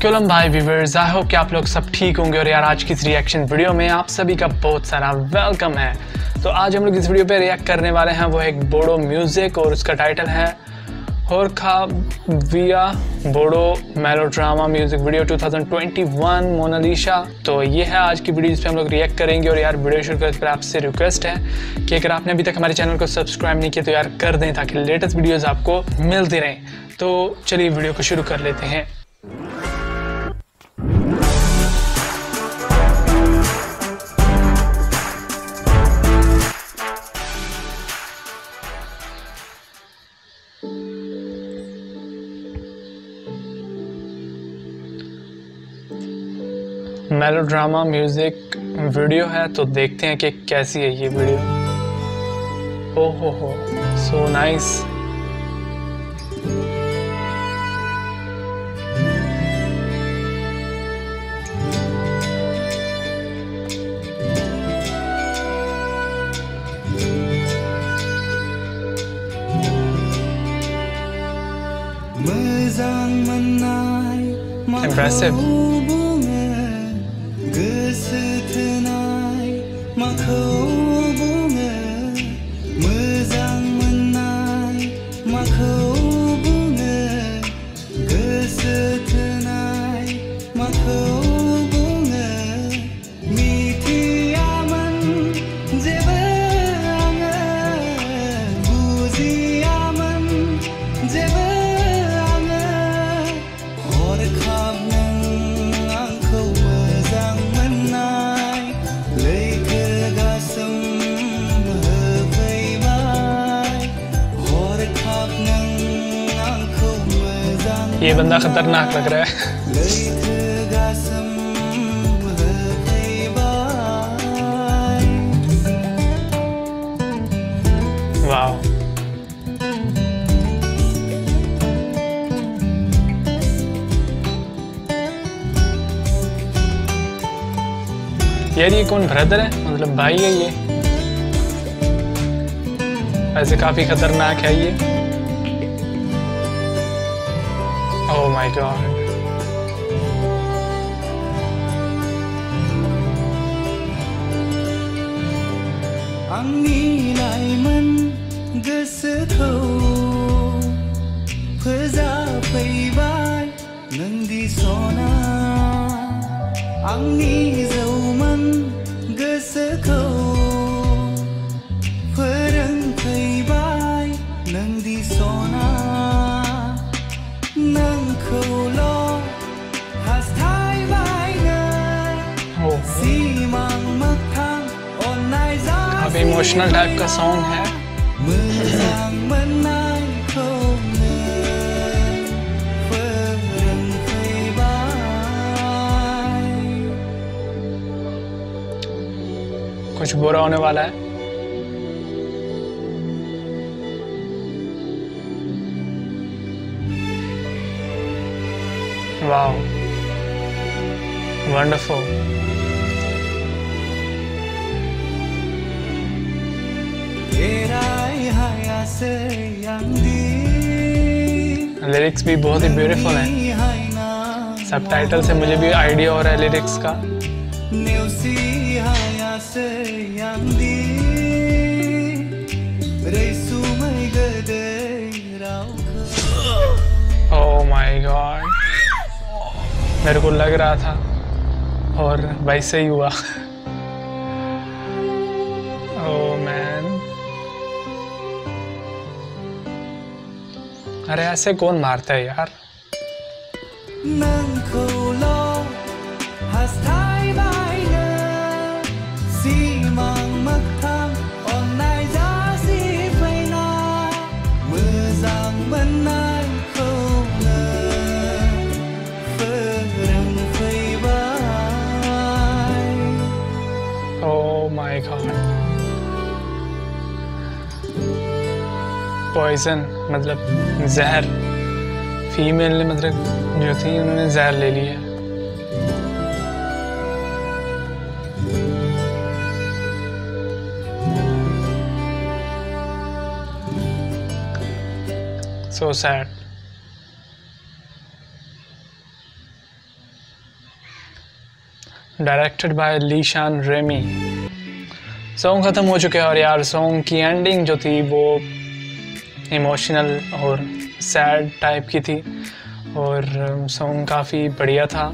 क्योलम भाई viewers I hope कि आप लोग सब ठीक होंगे और यार आज की इस रिएक्शन वीडियो में आप सभी का बहुत सारा वेलकम है। तो आज हम लोग इस वीडियो पे रिएक्ट करने वाले हैं, वो एक बोडो म्यूज़िक और उसका टाइटल है होरखा विया Bodo melodrama music video 2021 Monalisa तो ये है आज की वीडियो जिस पे हम लोग रिएक्ट करेंगे और यार वीडियो शुरू करने पर आपसे रिक्वेस्ट है कि अगर आपने अभी तक हमारे चैनल को सब्सक्राइब नहीं किया तो यार कर दें ताकि लेटेस्ट वीडियोस आपको मिलती रहें। तो चलिए वीडियो को शुरू कर लेते हैं। मेलो ड्रामा म्यूज़िक वीडियो है तो देखते हैं कि कैसी है ये वीडियो ओ हो हो. So nice Impressive. 捨てないまた ये बंदा खतरनाक लग रहा है। वाह यार ये कौन ब्रदर है? मतलब भाई है ये। ऐसे काफ़ी खतरनाक है ये। Oh my god. आंनि लाइमोन गोसोखौ फोजाफैबाय नोंदि सना आंनि जौमोन इमोशनल टाइप का सॉन्ग है। कुछ बुरा होने वाला है। वाह वंडरफुल लिरिक्स भी बहुत ही ब्यूटीफुल हैं। सब टाइटल से मुझे भी आइडिया हो रहा है लिरिक्स का। ओह माय गॉड मेरे को लग रहा था और वैसे ही हुआ। अरे ऐसे कौन मारता है यार? पॉइजन मतलब जहर। फीमेल ने मतलब जो थी, उन्होंने जहर ले लिया so sad. डायरेक्टेड बाय लीशान रेमी सॉन्ग ख़त्म हो चुके हैं और यार सॉन्ग की एंडिंग जो थी, वो इमोशनल और सैड टाइप की थी और सॉन्ग काफ़ी बढ़िया था।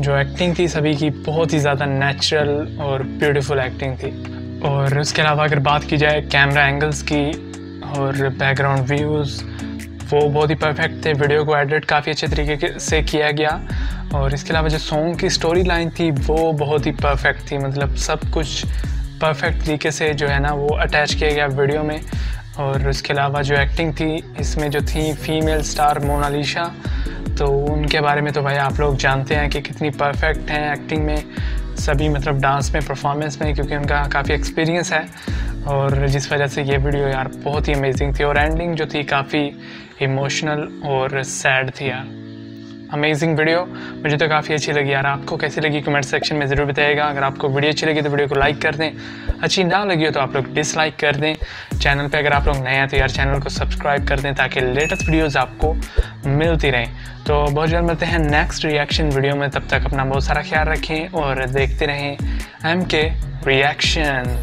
जो एक्टिंग थी सभी की बहुत ही ज़्यादा नेचुरल और ब्यूटीफुल एक्टिंग थी। और उसके अलावा अगर बात की जाए कैमरा एंगल्स की और बैकग्राउंड व्यूज़ वो बहुत ही परफेक्ट थे। वीडियो को एडिट काफ़ी अच्छे तरीके से किया गया। और इसके अलावा जो सॉन्ग की स्टोरी लाइन थी, वो बहुत ही परफेक्ट थी। मतलब सब कुछ परफेक्ट तरीके से जो है ना, वो अटैच किया गया वीडियो में। और उसके अलावा जो एक्टिंग थी, इसमें जो थी फीमेल स्टार मोनालिशा तो उनके बारे में तो भाई आप लोग जानते हैं कि कितनी परफेक्ट हैं एक्टिंग में, सभी मतलब डांस में परफॉर्मेंस में, क्योंकि उनका काफ़ी एक्सपीरियंस है। और जिस वजह से ये वीडियो यार बहुत ही अमेजिंग थी और एंडिंग जो थी काफ़ी इमोशनल और सैड थी यार। अमेजिंग वीडियो मुझे तो काफ़ी अच्छी लगी यार। आपको कैसी लगी कमेंट सेक्शन में ज़रूर बताइएगा। अगर आपको वीडियो अच्छी लगी तो वीडियो को लाइक कर दें। अच्छी ना लगी हो तो आप लोग डिसलाइक कर दें। चैनल पे अगर आप लोग नए हैं तो यार चैनल को सब्सक्राइब कर दें ताकि लेटेस्ट वीडियोज़ आपको मिलती रहें। तो बहुत जल्द मिलते हैं नेक्स्ट रिएक्शन वीडियो में। तब तक अपना बहुत सारा ख्याल रखें और देखते रहें एम के रिएक्शन